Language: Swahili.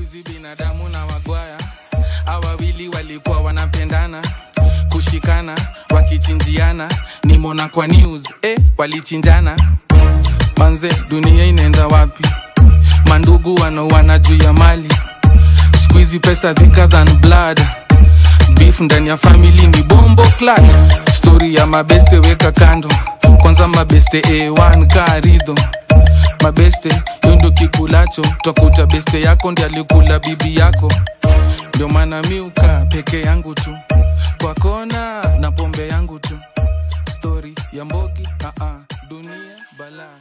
skuizi binadamu na wagwaya hawa wawili walikuwa wanapendana kushikana wakichinjiana. Nimona kwa news eh, walichinjana. Manze dunia inaenda wapi? Mandugu wanauana juu ya mali. Squeezy pesa thicker than blood. Beef ndani ya family ni bombo clutch. Story ya mabeste weka kando. Kwanza mabeste a1 karidho mabeste yo ndo takuta beste yako ndi alikula bibi yako. Ndio maana miuka peke yangu tu. Kwa kona na pombe yangu tu. Stori ya mbogi uh -uh. dunia balaa